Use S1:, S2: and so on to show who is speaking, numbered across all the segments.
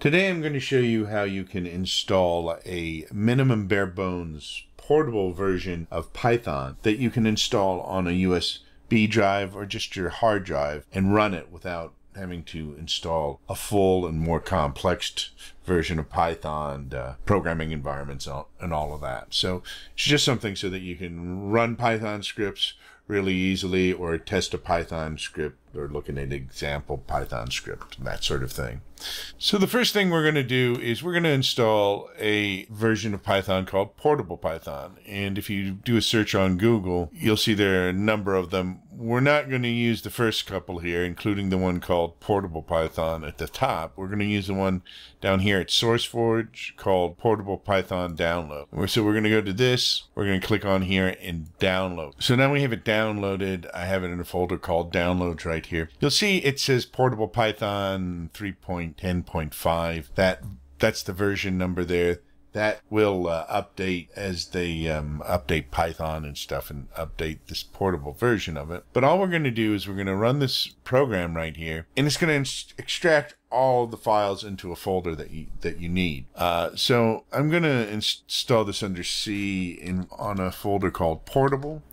S1: Today I'm going to show you how you can install a minimum bare bones portable version of Python that you can install on a USB drive or just your hard drive and run it without having to install a full and more complex version of Python, uh, programming environments, and all of that. So it's just something so that you can run Python scripts really easily or test a Python script or looking at an example Python script, that sort of thing. So the first thing we're going to do is we're going to install a version of Python called Portable Python. And if you do a search on Google, you'll see there are a number of them. We're not going to use the first couple here, including the one called Portable Python at the top. We're going to use the one down here at SourceForge called Portable Python Download. So we're going to go to this, we're going to click on here and download. So now we have it downloaded. I have it in a folder called downloads right here. You'll see it says Portable Python 3.10.5. That that's the version number there. That will uh, update as they um, update Python and stuff and update this portable version of it. But all we're going to do is we're going to run this program right here, and it's going to extract all the files into a folder that you that you need. Uh, so I'm going to install this under C in on a folder called Portable.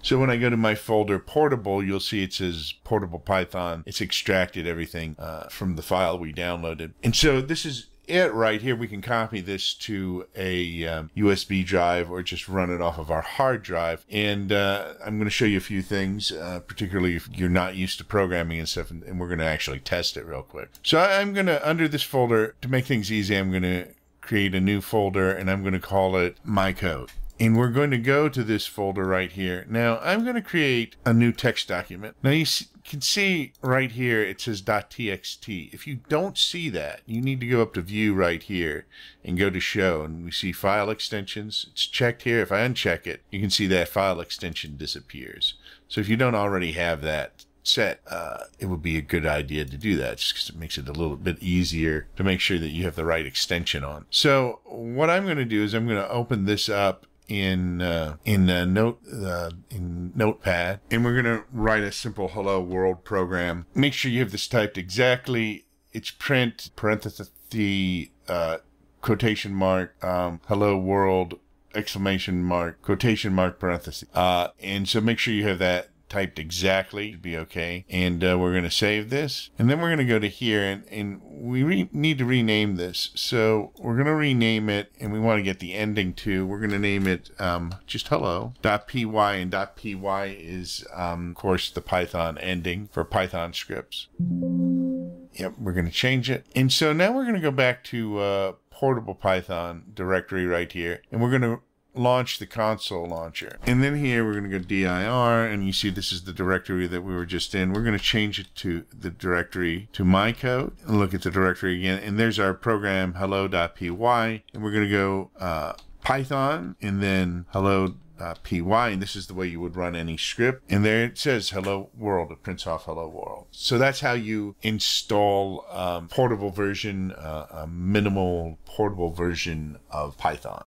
S1: So when I go to my folder portable, you'll see it says portable Python. It's extracted everything uh, from the file we downloaded. And so this is it right here. We can copy this to a um, USB drive or just run it off of our hard drive. And uh, I'm going to show you a few things, uh, particularly if you're not used to programming and stuff, and, and we're going to actually test it real quick. So I'm going to, under this folder, to make things easy, I'm going to create a new folder and I'm going to call it my code. And we're going to go to this folder right here. Now, I'm going to create a new text document. Now, you can see right here, it says .txt. If you don't see that, you need to go up to View right here and go to Show. And we see File Extensions. It's checked here. If I uncheck it, you can see that file extension disappears. So if you don't already have that set, uh, it would be a good idea to do that just because it makes it a little bit easier to make sure that you have the right extension on. So what I'm going to do is I'm going to open this up in uh, in uh, note uh, in Notepad, and we're gonna write a simple "Hello World" program. Make sure you have this typed exactly. It's print parenthesis the uh, quotation mark um, "Hello World" exclamation mark quotation mark parenthesis. Uh, and so make sure you have that typed exactly to be okay. And uh, we're going to save this. And then we're going to go to here and, and we need to rename this. So we're going to rename it and we want to get the ending too. We're going to name it um, just hello.py and .py is, um, of course, the Python ending for Python scripts. Yep, we're going to change it. And so now we're going to go back to uh, portable Python directory right here. And we're going to launch the console launcher. And then here we're going to go dir and you see this is the directory that we were just in. We're going to change it to the directory to my code and look at the directory again. And there's our program hello.py and we're going to go uh, Python and then hello uh, py, and this is the way you would run any script. And there it says "Hello World." It prints off "Hello World." So that's how you install um, portable version, uh, a minimal portable version of Python.